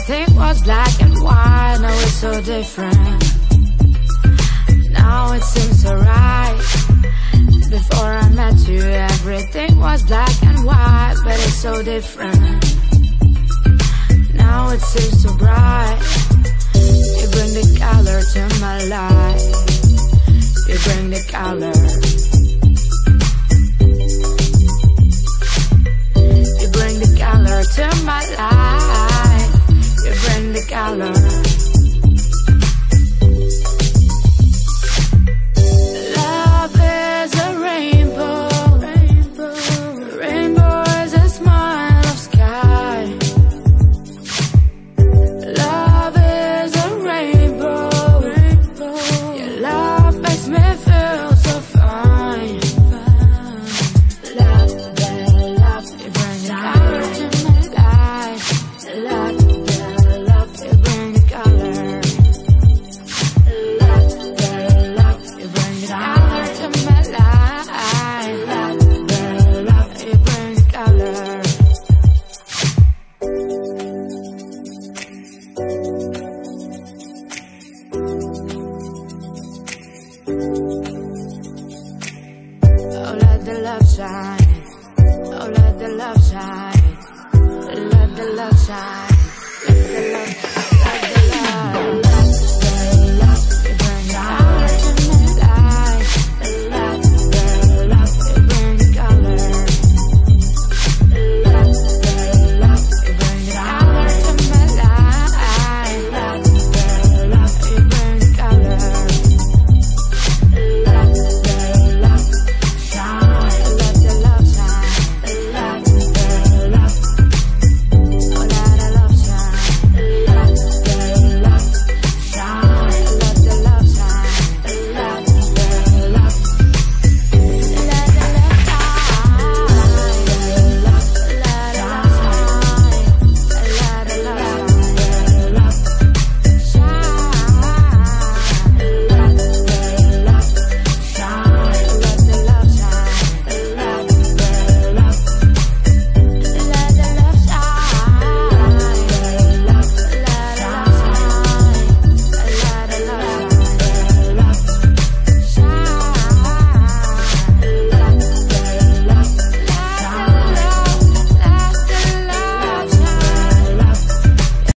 everything was black and white. Now it's so different. Now it seems so right. Before I met you, everything was black and white, but it's so different. Now it seems Oh, let the love shine. Oh, let the love shine. Let the love shine.